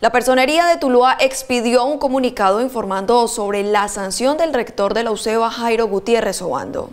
La Personería de Tuluá expidió un comunicado informando sobre la sanción del rector de la UCEBA, Jairo Gutiérrez Obando.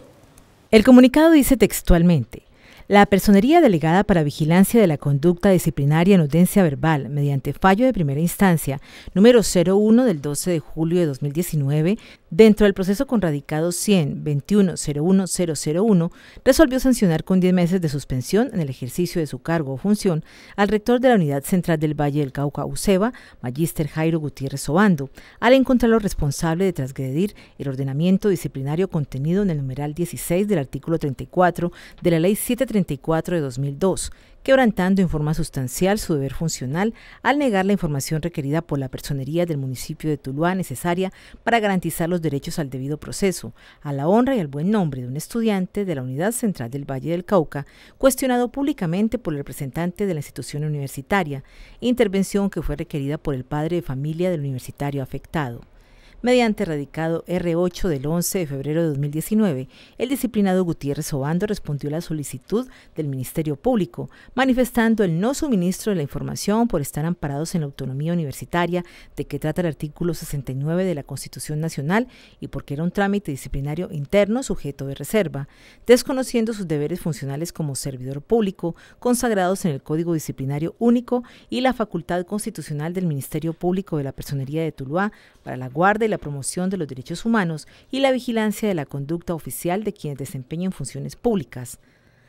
El comunicado dice textualmente, la Personería Delegada para Vigilancia de la Conducta Disciplinaria en Audiencia Verbal, mediante fallo de primera instancia número 01 del 12 de julio de 2019, dentro del proceso con radicado 100 2101001, resolvió sancionar con 10 meses de suspensión en el ejercicio de su cargo o función al rector de la Unidad Central del Valle del Cauca, UCEBA, Magíster Jairo Gutiérrez Obando, al encontrarlo responsable de transgredir el ordenamiento disciplinario contenido en el numeral 16 del artículo 34 de la Ley 730 de 2002, quebrantando en forma sustancial su deber funcional al negar la información requerida por la personería del municipio de Tuluá necesaria para garantizar los derechos al debido proceso, a la honra y al buen nombre de un estudiante de la Unidad Central del Valle del Cauca, cuestionado públicamente por el representante de la institución universitaria, intervención que fue requerida por el padre de familia del universitario afectado. Mediante radicado R8 del 11 de febrero de 2019, el disciplinado Gutiérrez Obando respondió a la solicitud del Ministerio Público, manifestando el no suministro de la información por estar amparados en la autonomía universitaria de que trata el artículo 69 de la Constitución Nacional y porque era un trámite disciplinario interno sujeto de reserva, desconociendo sus deberes funcionales como servidor público consagrados en el Código Disciplinario Único y la facultad constitucional del Ministerio Público de la Personería de Tuluá para la guardia la promoción de los derechos humanos y la vigilancia de la conducta oficial de quienes desempeñan funciones públicas.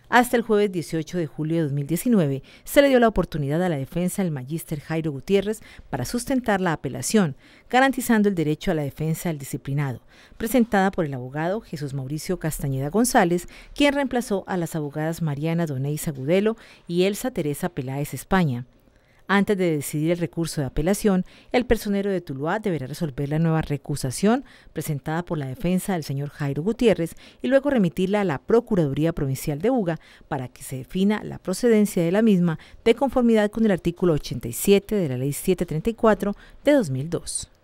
Hasta el jueves 18 de julio de 2019 se le dio la oportunidad a la defensa del magíster Jairo Gutiérrez para sustentar la apelación, garantizando el derecho a la defensa del disciplinado, presentada por el abogado Jesús Mauricio Castañeda González, quien reemplazó a las abogadas Mariana Doneiza Agudelo y Elsa Teresa Peláez España. Antes de decidir el recurso de apelación, el personero de Tuluá deberá resolver la nueva recusación presentada por la defensa del señor Jairo Gutiérrez y luego remitirla a la Procuraduría Provincial de Uga para que se defina la procedencia de la misma de conformidad con el artículo 87 de la Ley 734 de 2002.